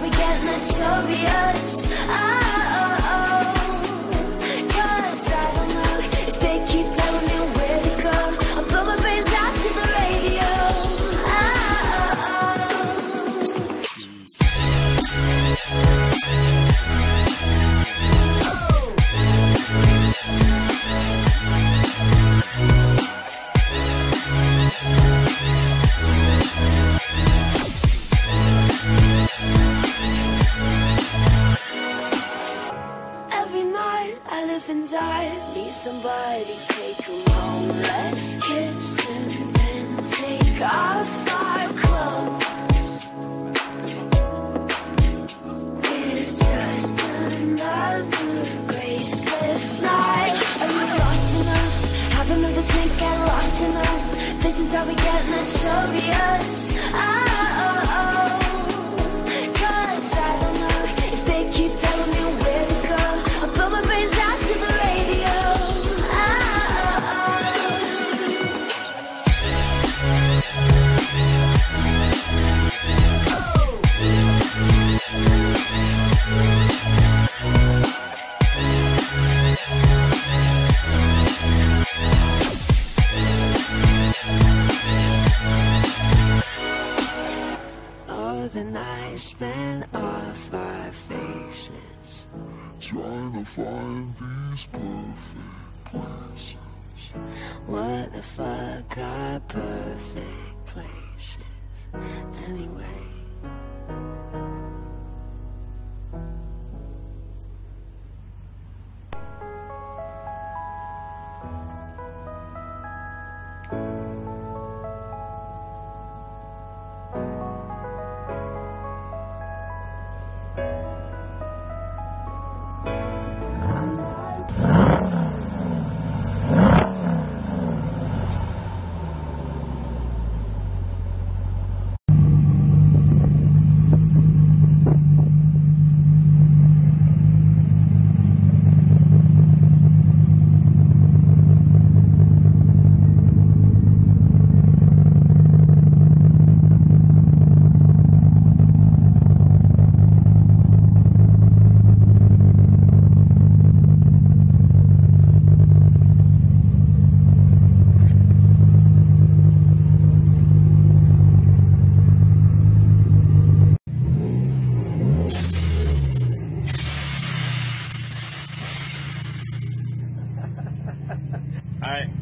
we get notorious. Oh, somebody, take 'em home. Let's kiss and then take off our clothes. It's just another graceless night. Are we lost enough? Have another drink, lost in us. This is how we get Trying to find these perfect places. What the fuck are perfect places? Anyway. Alright.